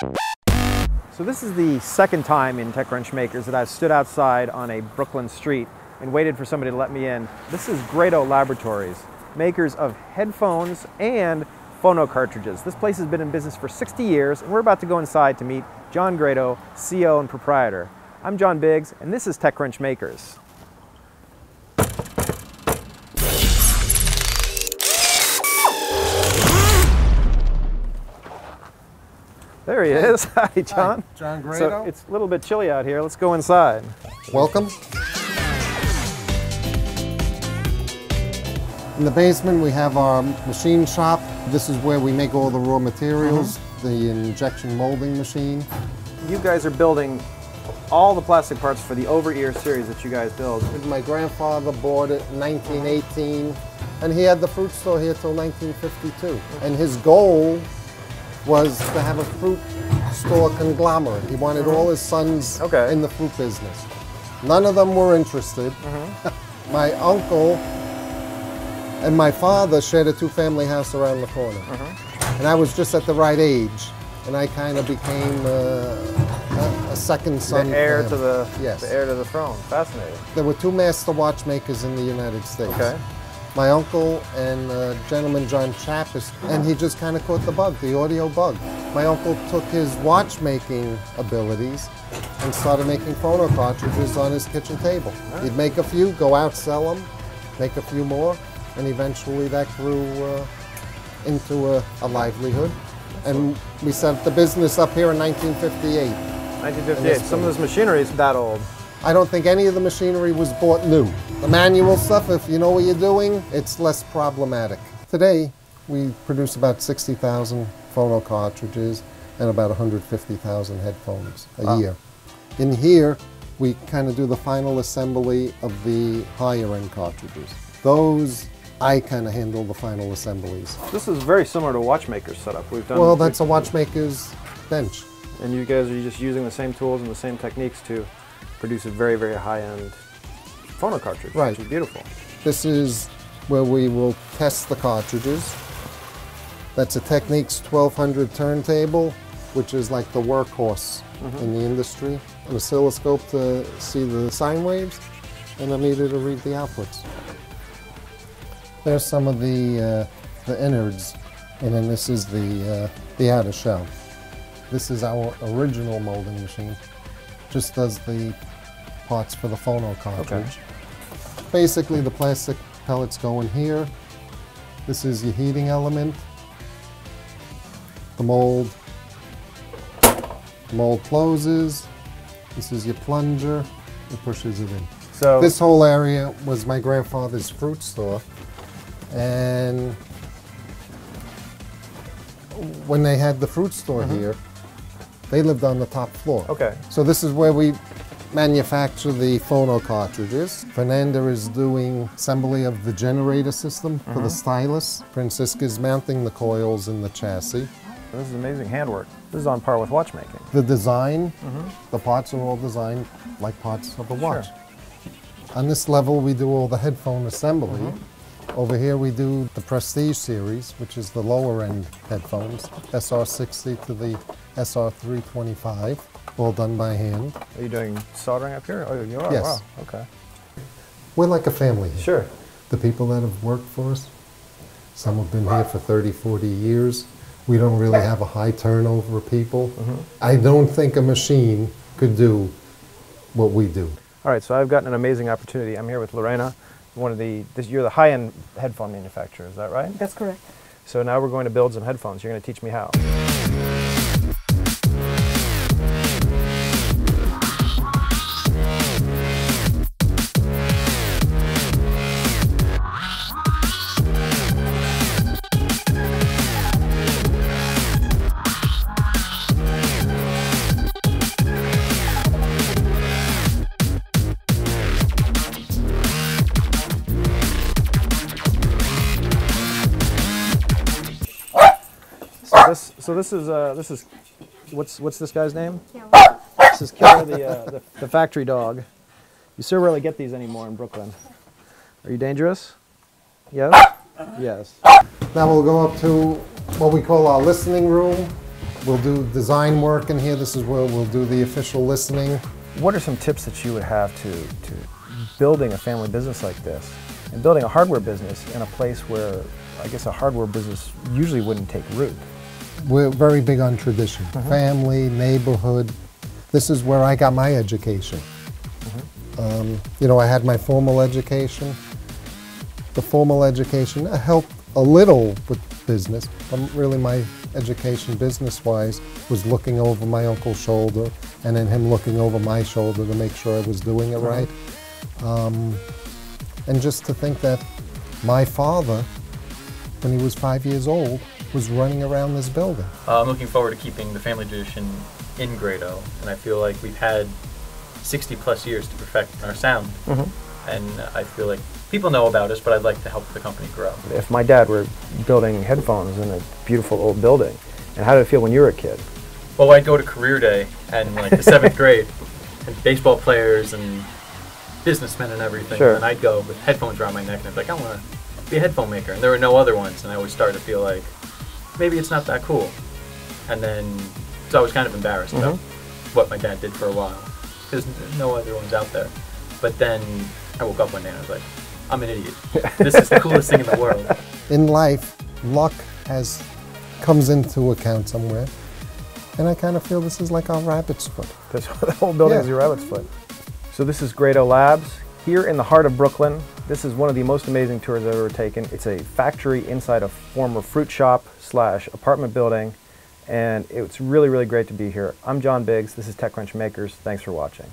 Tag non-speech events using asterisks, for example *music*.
So this is the second time in TechCrunch Makers that I've stood outside on a Brooklyn street and waited for somebody to let me in. This is Grado Laboratories, makers of headphones and phono cartridges. This place has been in business for 60 years and we're about to go inside to meet John Grado, CEO and proprietor. I'm John Biggs and this is TechCrunch Makers. There he is. *laughs* Hi, John. Hi, John So it's a little bit chilly out here. Let's go inside. Welcome. In the basement, we have our machine shop. This is where we make all the raw materials, Mm-hmm. the injection molding machine. You guys are building all the plastic parts for the over-ear series that you guys build. My grandfather bought it in 1918, and he had the fruit store here till 1952. And his goal was to have a fruit store conglomerate. He wanted all his sons Mm-hmm. Okay. in the fruit business. None of them were interested. Mm-hmm. *laughs* my uncle and my father shared a two-family house around the corner. Mm-hmm. And I was just at the right age, and I kind of became uh, a, a second son. The heir to the Yes. the heir to the throne. Fascinating. There were two master watchmakers in the United States. Okay. My uncle and uh, gentleman John Chappis, and he just kind of caught the bug, the audio bug. My uncle took his watchmaking abilities and started making phono cartridges on his kitchen table. He'd make a few, go out, sell them, make a few more, and eventually that grew uh, into a, a livelihood. And we set the business up here in 1958. 1958. Some of this machinery is that old. I don't think any of the machinery was bought new. The manual stuff, if you know what you're doing, it's less problematic. Today, we produce about 60,000 phono cartridges and about 150,000 headphones a year. In here, we kind of do the final assembly of the higher end cartridges. Those, I kind of handle the final assemblies. This is very similar to watchmakers setup. We've done. Well, that's a watchmaker's bench. And you guys are just using the same tools and the same techniques to produce a very, very high-end phono cartridge, Right. which is beautiful. This is where we will test the cartridges. That's a Technics 1200 turntable, which is like the workhorse in the industry. An oscilloscope to see the sine waves, and a meter to read the outputs. There's some of the, uh, the innards, and then this is the, uh, the outer shell. This is our original molding machine. Just does the parts for the phono cartridge. Basically, the plastic pellets go in here. This is your heating element. The mold. The mold closes. This is your plunger. It pushes it in. So This whole area was my grandfather's fruit store. And when they had the fruit store mm-hmm. here, they lived on the top floor. Okay. So this is where we manufacture the phono cartridges. Fernanda is doing assembly of the generator system for the mm-hmm. stylus. Francisca's mounting the coils in the chassis. this is amazing handwork. This is on par with watchmaking. The design, mm-hmm. the parts are all designed like parts of a watch. On this level, we do all the headphone assembly. Mm-hmm. Over here, we do the Prestige series, which is the lower end headphones, SR60 to the SR325, all done by hand. Are you doing soldering up here? Oh, you are. Yes. Wow. Okay. We're like a family here. Sure. The people that have worked for us, some have been here for 30, 40 years. We don't really have a high turnover of people. Mm-hmm. I don't think a machine could do what we do. All right. So I've gotten an amazing opportunity. I'm here with Lorena, one of the. This, you're the high-end headphone manufacturer. Is that right? That's correct. So now we're going to build some headphones. You're going to teach me how. So this, is, uh, this is, what's what's this guy's name? This is Killer, the, uh, the the factory dog. You so rarely get these anymore in Brooklyn. Are you dangerous? Yes. Yes. Now we'll go up to what we call our listening room. We'll do design work in here. This is where we'll do the official listening. What are some tips that you would have to, to building a family business like this and building a hardware business in a place where I guess a hardware business usually wouldn't take root? We're very big on tradition, family, neighborhood. This is where I got my education. Um, you know, I had my formal education. The formal education helped a little with business, but really my education business-wise was looking over my uncle's shoulder and then him looking over my shoulder to make sure I was doing it right. Um, and just to think that my father, when he was five years old, was running around this building. Uh, I'm looking forward to keeping the family tradition in Grado, and I feel like we've had 60 plus years to perfect our sound, and I feel like people know about us, but I'd like to help the company grow. If my dad were building headphones in a beautiful old building, and how did it feel when you were a kid? Well, I'd go to career day and like the seventh *laughs* grade, and baseball players and businessmen and everything, Sure. and I'd go with headphones around my neck, and I'd be like, I want to be a headphone maker, and there were no other ones, and I always started to feel like maybe it's not that cool, and then so I was kind of embarrassed about mm-hmm. what my dad did for a while because no other ones out there. But then I woke up one day and I was like, I'm an idiot. *laughs* this is the coolest thing in the world. in life, luck has comes into account somewhere, and I kind of feel this is like our rabbit's foot. This *laughs* the whole building Yeah. is your rabbit's foot. So this is Grado Labs here in the heart of Brooklyn. This is one of the most amazing tours I've ever taken. It's a factory inside a former fruit shop slash apartment building, and it's really, really great to be here. I'm John Biggs. This is TechCrunch Makers. Thanks for watching.